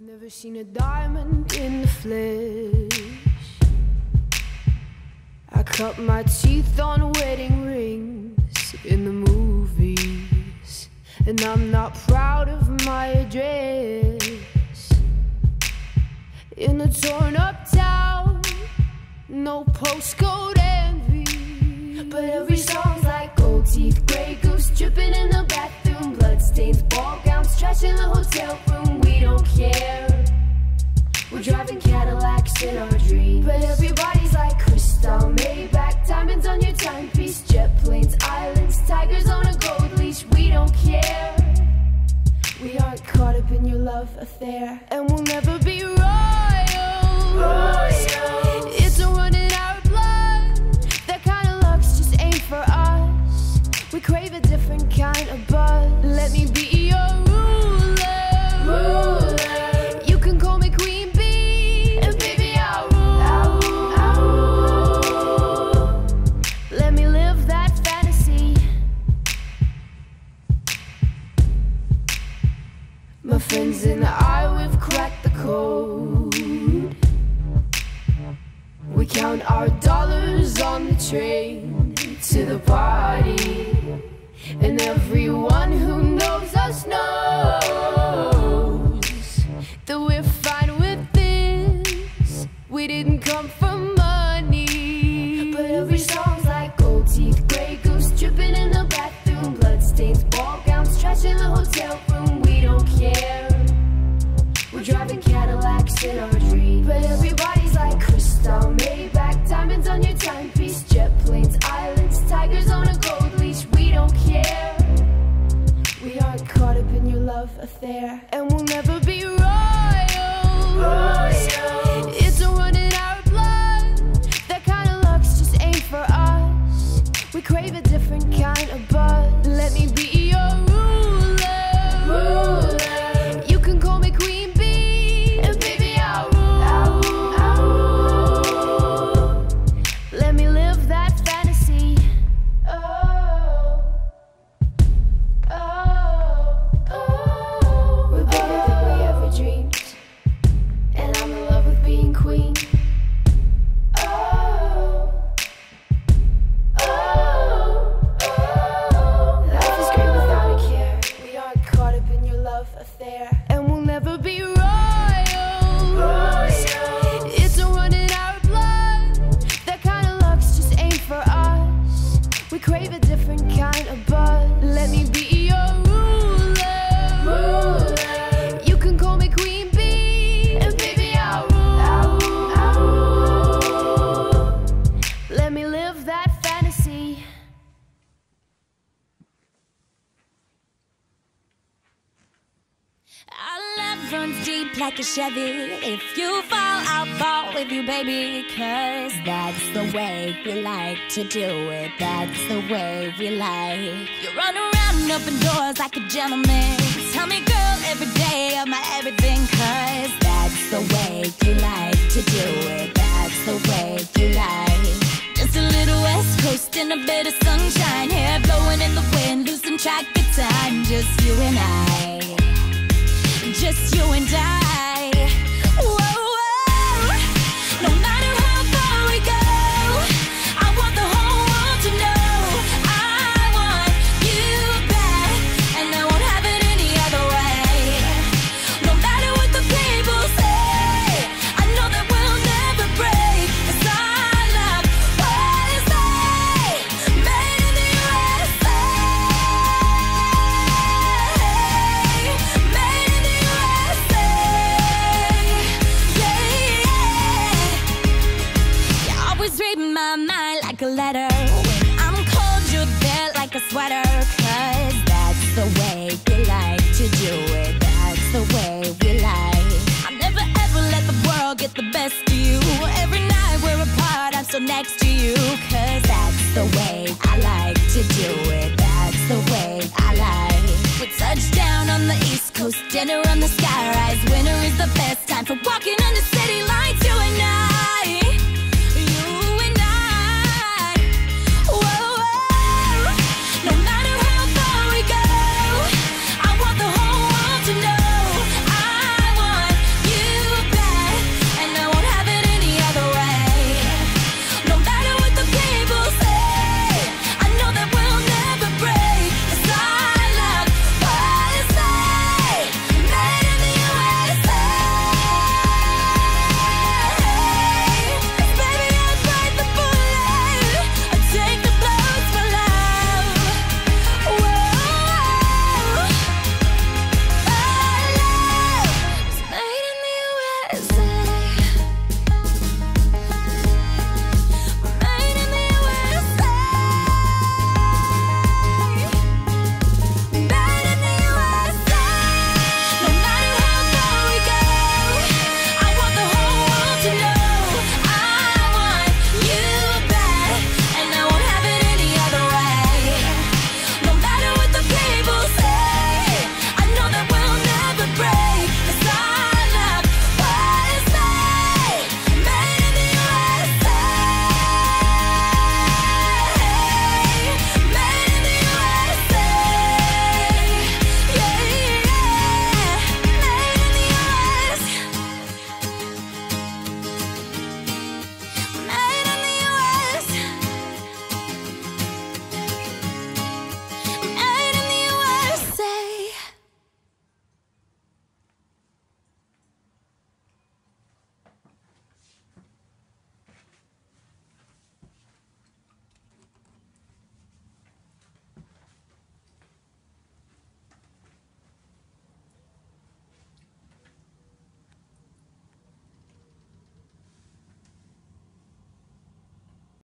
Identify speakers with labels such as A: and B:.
A: I've
B: never seen a diamond in the flesh. I cut my teeth on wedding rings in the movies, and I'm not proud of my address. In a torn up town, no postcode envy, but every song gold teeth, grey goose dripping in the bathroom, bloodstains, ball gowns, trash in the hotel room. We don't care. We're driving Cadillacs in our dreams, but everybody's like crystal Maybach, diamonds on your timepiece, jet planes, islands, tigers on a gold leash. We don't care. We aren't caught up in your love affair, and we'll never be royal. Royal. train to the party. And everyone who And we'll never
A: like a Chevy. If you fall, I'll fall with you, baby. Cause that's the way we like to do it. That's the way we like. You run around open doors like a gentleman. Tell me, girl, every day of my everything. Cause that's the way you like to do it. That's the way you like. Just a little West Coast and a bit of sunshine. Hair blowing in the wind, losing track of time. Just you and I just you and I. That's the way I like to do it. That's the way I like. It's touchdown on the east.